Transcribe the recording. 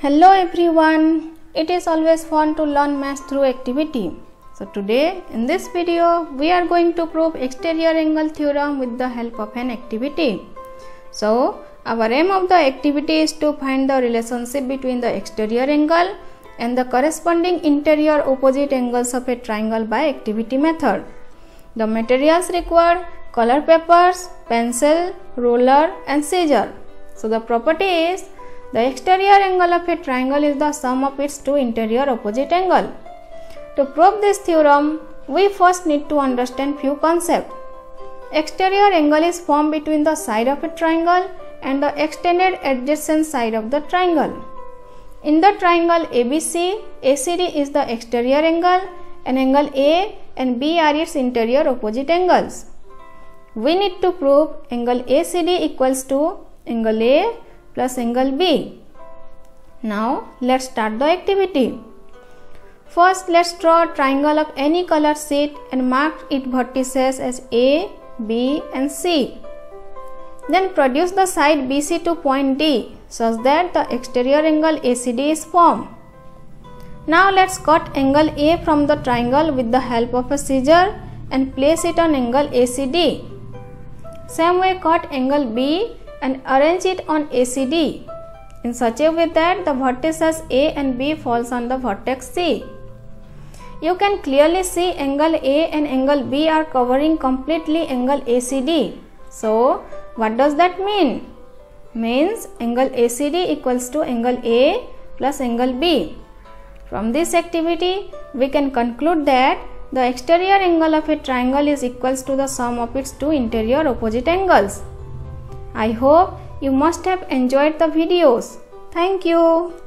Hello everyone, it is always fun to learn math through activity. So today in this video we are going to prove exterior angle theorem with the help of an activity. So our aim of the activity is to find the relationship between the exterior angle and the corresponding interior opposite angles of a triangle by activity method. The materials required color papers, pencil, ruler and scissor. So the property is the exterior angle of a triangle is the sum of its two interior opposite angle. To prove this theorem, we first need to understand few concepts. Exterior angle is formed between the side of a triangle and the extended adjacent side of the triangle. In the triangle ABC, ACD is the exterior angle and angle A and B are its interior opposite angles. We need to prove angle ACD equals to angle A plus angle B. Now let's start the activity. First let's draw a triangle of any color sheet and mark its vertices as A, B and C. Then produce the side BC to point D such that the exterior angle ACD is formed. Now let's cut angle A from the triangle with the help of a scissor and place it on angle ACD. Same way cut angle B and arrange it on ACD in such a way that the vertices A and B falls on the vertex C. You can clearly see angle A and angle B are covering completely angle ACD. So, what does that mean? Means angle ACD equals to angle A plus angle B. From this activity, we can conclude that the exterior angle of a triangle is equals to the sum of its two interior opposite angles. I hope you must have enjoyed the videos. Thank you.